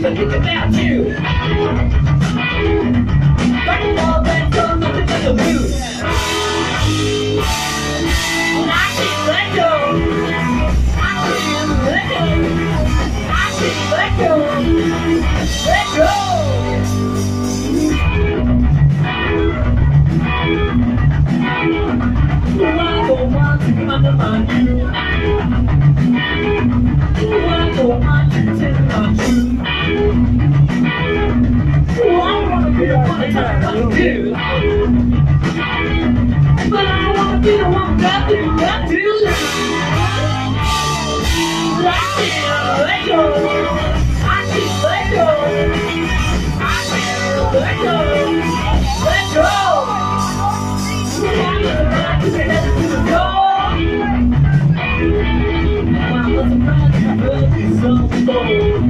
think about you. Back and forth and so nothing but the. And I can't let go. I can't let go. I can't let go. Let go. I don't want to undermine you. love you. But I want you to want that you got to love. I can't let go. I can't let go. I can't let go. Let go. I'm surprised that I love you so cold.